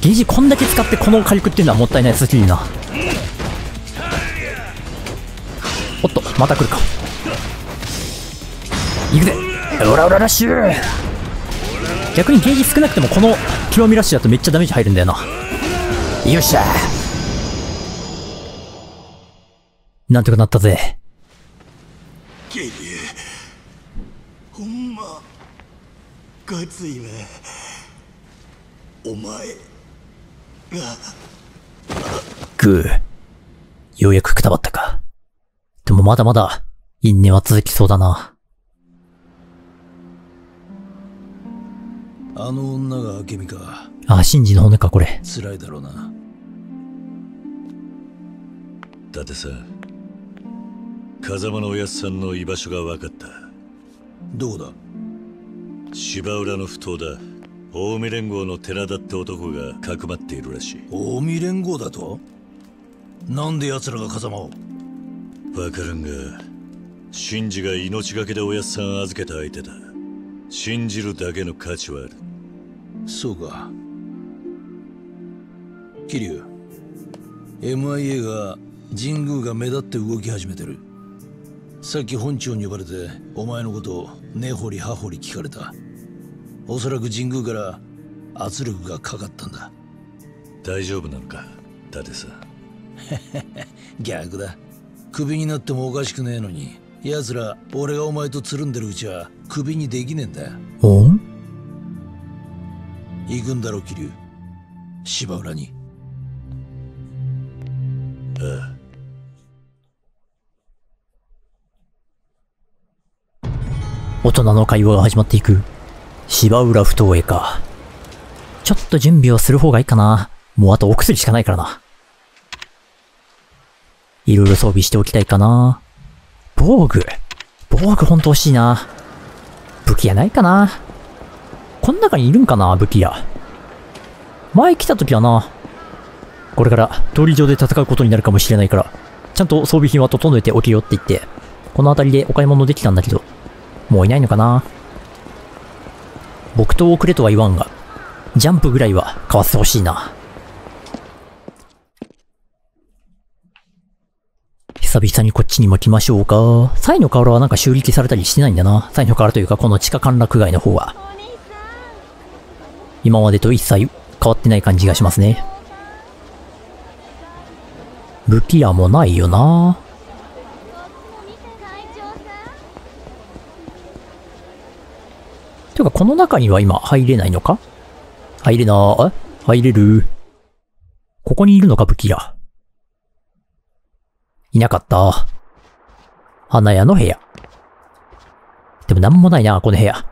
ゲージこんだけ使ってこの火力っていうのはもったいない。すぎるな。おっとまた来るか。行くぜ。オラオララッシュ逆にゲージ少なくてもこの極みラッシュだとめっちゃダメージ入るんだよな。よっしゃ。なんとかなったぜ。ケリュほんまガツいねお前が。グーようやくくたばったか。でもまだまだ因縁は続きそうだなあの女が明美か。あシンジの骨かこれ。辛いだろうな。だってさ風間のおやっさんの居場所が分かった。どこだ？芝浦の不当だ。近江連合の寺田って男がかくまっているらしい。近江連合だと？なんで奴らが風間を？分からんがシンジが命がけでおやっさん預けた相手だ。信じるだけの価値はあるそうか。桐生 MIA が神宮が目立って動き始めてる。さっき本庁に呼ばれてお前のことを根掘り葉掘り聞かれた。おそらく神宮から圧力がかかったんだ。大丈夫なのか伊達さん。逆だ。クビになってもおかしくねえのに奴ら俺がお前とつるんでるうちはクビにできねえんだよ。おん？行くんだろ桐生芝浦にああ大人の会話が始まっていく。芝浦不当へか。ちょっと準備をする方がいいかな。もうあとお薬しかないからな。いろいろ装備しておきたいかな。防具。防具ほんと欲しいな。武器屋ないかな。この中にいるんかな、武器屋。前来た時はな、これから通り上で戦うことになるかもしれないから、ちゃんと装備品は整えておけよって言って、この辺りでお買い物できたんだけど、もういないのかな木刀をくれとは言わんが、ジャンプぐらいは買わせてほしいな。久々にこっちにも来ましょうか。サイの瓦はなんか修理されたりしてないんだな。サイの瓦というかこの地下陥落街の方は。今までと一切変わってない感じがしますね。武器屋もないよな。てか、この中には今入れないのか？入れなー、入れる？ここにいるのか、武器屋？いなかった。花屋の部屋。でもなんもないな、この部屋。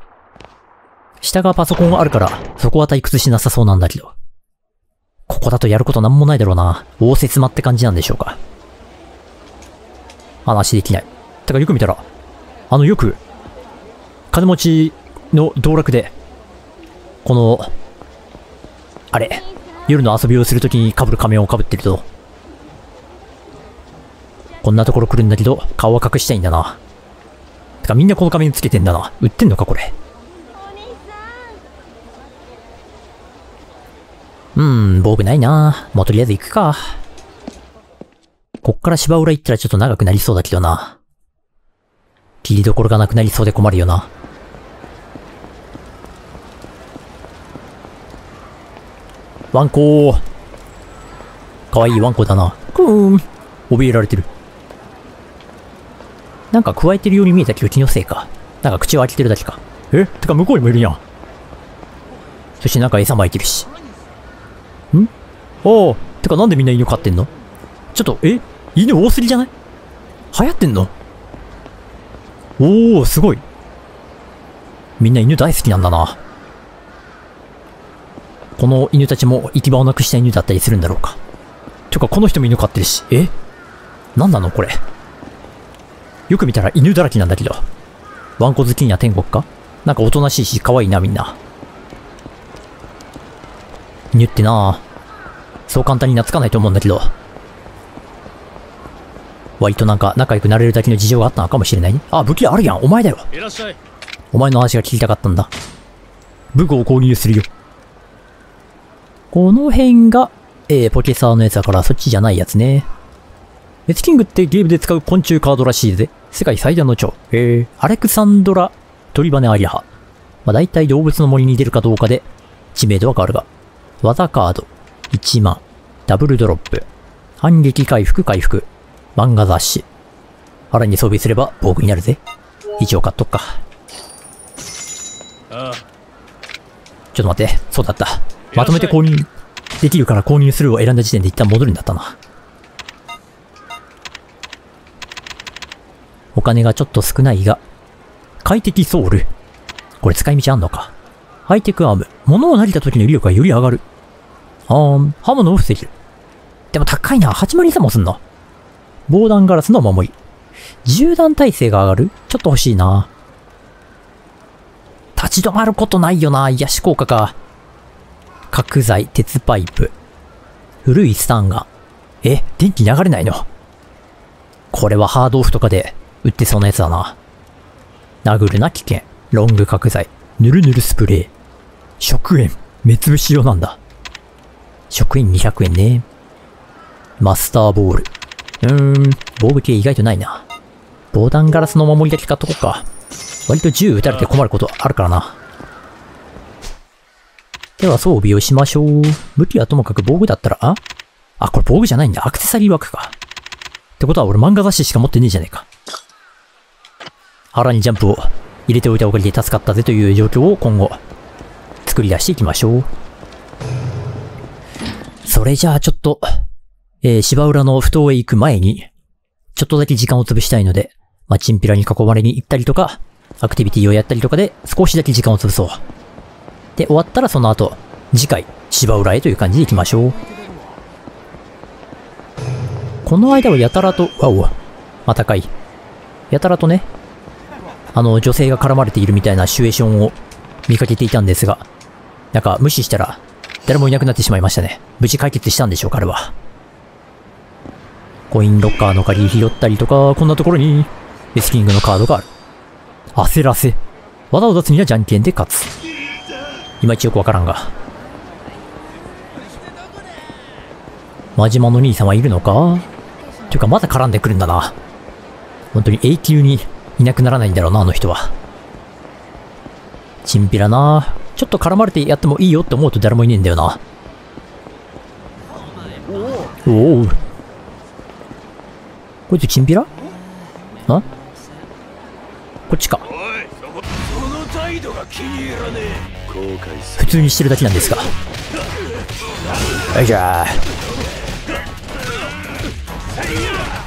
下がパソコンあるから、そこは退屈しなさそうなんだけど。ここだとやることなんもないだろうな。応接間って感じなんでしょうか。話できない。てかよく見たら、あのよく、金持ちの道楽で、この、あれ、夜の遊びをするときに被る仮面を被ってると、こんなところ来るんだけど、顔は隠したいんだな。てかみんなこの仮面つけてんだな。売ってんのかこれ。うーん、防具ないな。もうとりあえず行くか。こっから芝浦行ったらちょっと長くなりそうだけどな。切りどころがなくなりそうで困るよな。ワンコー。かわいいワンコだな。くーん。怯えられてる。なんか加えてるように見えたけど気のせいか。なんか口を開けてるだけか。え？てか向こうにもいるやん。そしてなんか餌撒いてるし。おおてかなんでみんな犬飼ってんの？ちょっと、え？犬多すぎじゃない？流行ってんの？おおすごい。みんな犬大好きなんだな。この犬たちも行き場をなくした犬だったりするんだろうか。てか、この人も犬飼ってるし。え？なんなのこれ？よく見たら犬だらけなんだけど。ワンコ好きには天国か？なんかおとなしいし、可愛いな、みんな。犬ってなそう簡単に懐かないと思うんだけど。割となんか仲良くなれるだけの事情があったのかもしれないね。あ、武器あるやん。お前だよ。いらっしゃいお前の話が聞きたかったんだ。武具を購入するよ。この辺が、えー、ポケサーのやつだからそっちじゃないやつね。メツキングってゲームで使う昆虫カードらしいぜ。世界最大の蝶。えー、アレクサンドラ・トリバネアリアハ。まあ、大体動物の森に出るかどうかで知名度は変わるが。技カード。1万。ダブルドロップ。反撃回復回復。漫画雑誌。腹に装備すれば防具になるぜ。一応買っとくか。ああちょっと待って。そうだった。まとめて購入できるから購入するを選んだ時点で一旦戻るんだったな。お金がちょっと少ないが、快適ソウル。これ使い道あんのか。ハイテクアーム。物を投げた時の威力がより上がる。あーん、刃物を防げる。でも高いな。8万リサもすんの。防弾ガラスの守り。銃弾耐性が上がるちょっと欲しいな。立ち止まることないよな。癒し効果か。角材、鉄パイプ。古いスタンガン。え、電気流れないの？これはハードオフとかで売ってそうなやつだな。殴るな危険。ロング角材。ぬるぬるスプレー。食塩。目つぶし用なんだ。食塩200円ね。マスターボール。うーん、防具系意外とないな。防弾ガラスの守りだけ買っとこうか。割と銃撃たれて困ることあるからな。では装備をしましょう。武器はともかく防具だったら、あ？あ、これ防具じゃないんだ。アクセサリー枠か。ってことは俺漫画雑誌しか持ってねえじゃねえか。腹にジャンプを入れておいたおかげで助かったぜという状況を今後、作り出していきましょう。それじゃあちょっと、えー、芝浦の不当へ行く前に、ちょっとだけ時間を潰したいので、まあ、チンピラに囲まれに行ったりとか、アクティビティをやったりとかで少しだけ時間を潰そう。で、終わったらその後、次回、芝浦へという感じで行きましょう。この間はやたらと、わお、またかい。やたらとね、あの、女性が絡まれているみたいなシチュエーションを見かけていたんですが、なんか無視したら、誰もいなくなってしまいましたね。無事解決したんでしょうか、あれは。コインロッカーの鍵拾ったりとか、こんなところに、エスキングのカードがある。焦らせ。技を出すにはじゃんけんで勝つ。いまいちよくわからんが。真島の兄さんはいるのか？ていうかまだ絡んでくるんだな。本当に永久にいなくならないんだろうな、あの人は。チンピラなちょっと絡まれてやってもいいよって思うと誰もいねえんだよな。おお。こいつチンピラ？あ？こっちか。普通にしてるだけなんですが。よいしょよ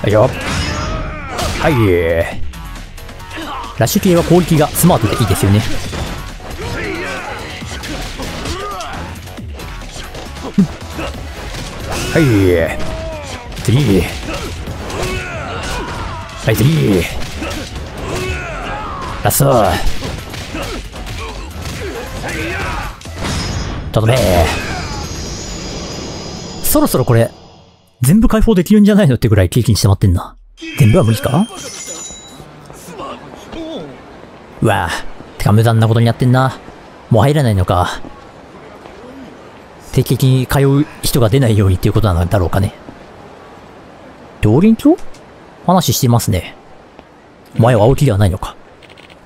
いしょはいラッシュ系は攻撃がスマートでいいですよねはい次はい次ラストとどめそろそろこれ全部解放できるんじゃないのってぐらい経験してまってんな。全部は無理かうわぁ。てか無残なことになってんな。もう入らないのか。定期的に通う人が出ないようにっていうことなんだろうかね。両輪鏡話してますね。お前は青木ではないのか。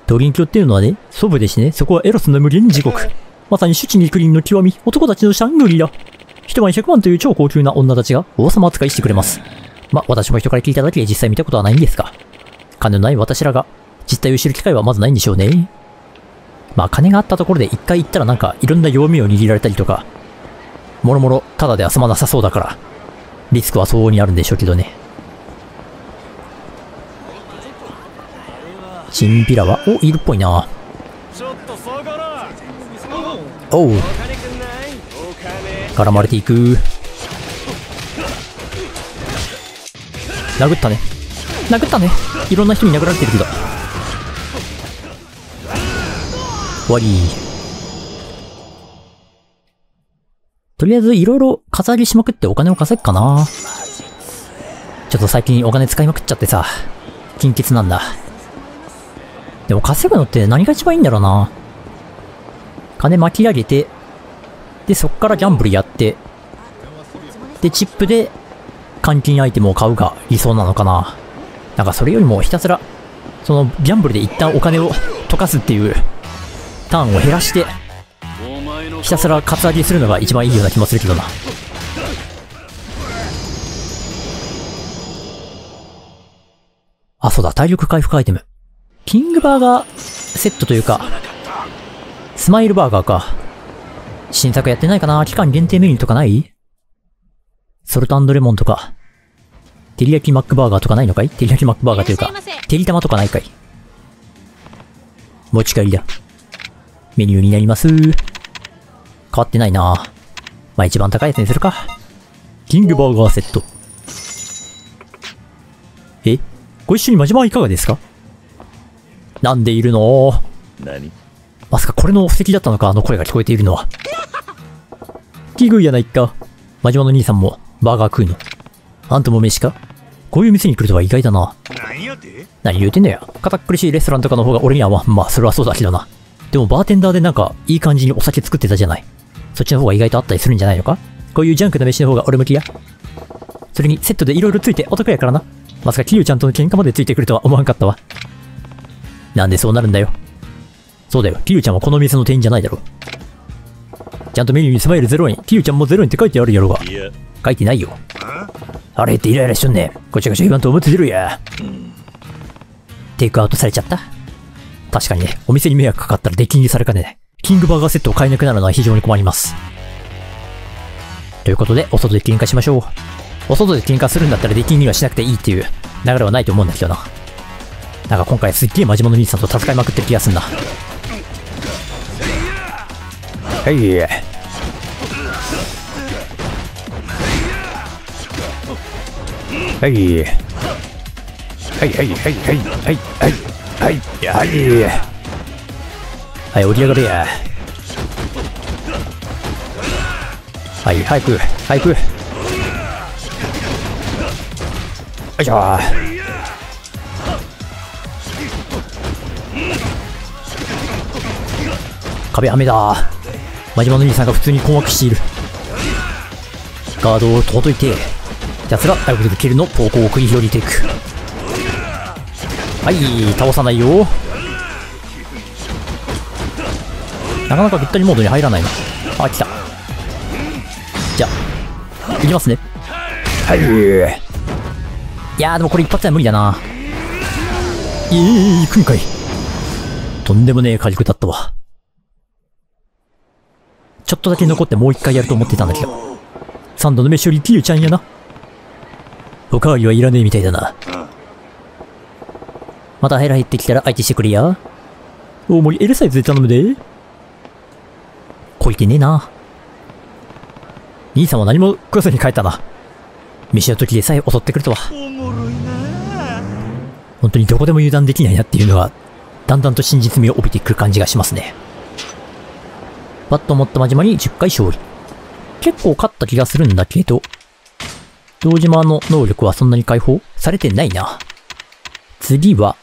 両輪鏡っていうのはね、祖母ですね。そこはエロスの無限地獄。まさに主治肉林の極み、男たちのシャングリラ。一晩100万という超高級な女たちが王様扱いしてくれます。ま、私も人から聞いただけで実際見たことはないんですが、金のない私らが実態を知る機会はまずないんでしょうね。まあ金があったところで一回行ったらなんかいろんな弱みを握られたりとか、もろもろただで遊まなさそうだから、リスクは相応にあるんでしょうけどね。チンピラは、お、いるっぽいな。おう。絡まれていく。殴ったね。殴ったね。いろんな人に殴られてるけど。終わり。とりあえずいろいろ飾りしまくってお金を稼ぐかな。ちょっと最近お金使いまくっちゃってさ、金欠なんだ。でも稼ぐのって何が一番いいんだろうな。金巻き上げて、で、そっからギャンブルやって、で、チップで換金アイテムを買うが理想なのかな。なんかそれよりもひたすら、そのギャンブルで一旦お金を溶かすっていうターンを減らして、ひたすらカツアゲするのが一番いいような気もするけどな。あ、そうだ、体力回復アイテム。キングバーガーセットというか、スマイルバーガーか。新作やってないかな期間限定メニューとかない？ソルトレモンとか、照り焼きマックバーガーとかないのかい？照り焼きマックバーガーというか、照り玉とかないかい？持ち帰りだ。メニューになります。変わってないなまあ一番高いやつにするか。キングバーガーセット。え？ご一緒にマジマンいかがですか？なんでいるの？何？まさかこれの布石だったのか？あの声が聞こえているのは。奇遇やないか。マジマの兄さんもバーガー食うの。あんたも飯か？こういう店に来るとは意外だな。何やて？何言うてんだよ。堅苦しいレストランとかの方が俺にはまあ、まあ、それはそうだけどな。でもバーテンダーでなんか、いい感じにお酒作ってたじゃない。そっちの方が意外とあったりするんじゃないのか？こういうジャンクな飯の方が俺向きや？それにセットで色々ついてお得やからな。まさかキリュウちゃんとの喧嘩までついてくるとは思わんかったわ。なんでそうなるんだよ？そうだよ。キリュウちゃんはこの店の店員じゃないだろ。ちゃんとメニューにスマイル0円、キリュウちゃんも0円って書いてあるやろが。書いてないよ。あ？れってイライラしとんねん。ごちゃごちゃ言わんと思ってるや。テイクアウトされちゃった確かにね、お店に迷惑かかったら出禁にされかねない。キングバーガーセットを買えなくなるのは非常に困ります。ということで、お外で喧嘩しましょう。お外で喧嘩するんだったら出禁にはしなくていいっていう流れはないと思うんだけどな。なんか今回すっげえ真面目の兄さんと戦いまくってる気がすんな。はい。はい。はいはいはいはいはいはいはいはいはい降り上がれや。はい早く早く。よいしょ。壁雨だ。真島の兄さんが普通に困惑している。ガードを届いてひたすらダブルキルの？投稿を繰り広げていく。はい倒さないよ。なかなかぴったりモードに入らないなあ来たじゃあいきますねはいいやーでもこれ一発では無理だなえー、行くんかいとんでもねえ火力だったわちょっとだけ残ってもう一回やると思ってたんだけど。三度の飯よりキルちゃんやな。おかわりはいらねえみたいだな。またヘラ減ってきたら相手してくれや。大盛り L サイズで頼むで。こいてねえな。兄さんは何も食わずに帰ったな。飯の時でさえ襲ってくるとは。本当にどこでも油断できないなっていうのは、だんだんと真実味を帯びてくる感じがしますね。バットを持った真島に10回勝利。結構勝った気がするんだけど、堂島の能力はそんなに解放されてないな。次は、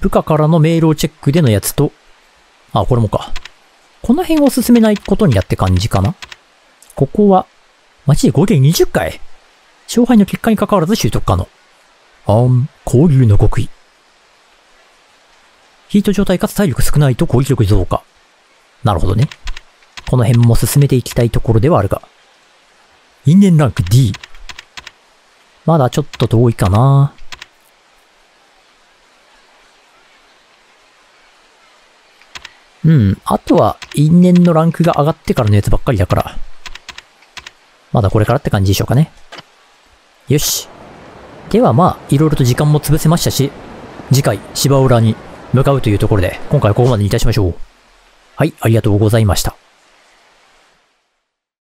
部下からのメールをチェックでのやつと、あ、これもか。この辺を進めないことにやって感じかな？ここは、街で合計20回勝敗の結果に関わらず習得可能。あん、交流の極意。ヒート状態かつ体力少ないと攻撃力増加。なるほどね。この辺も進めていきたいところではあるが。因縁ランク D。まだちょっと遠いかな。うん。あとは、因縁のランクが上がってからのやつばっかりだから。まだこれからって感じでしょうかね。よし。ではまあ、いろいろと時間も潰せましたし、次回、芝浦に向かうというところで、今回はここまでにいたしましょう。はい、ありがとうございました。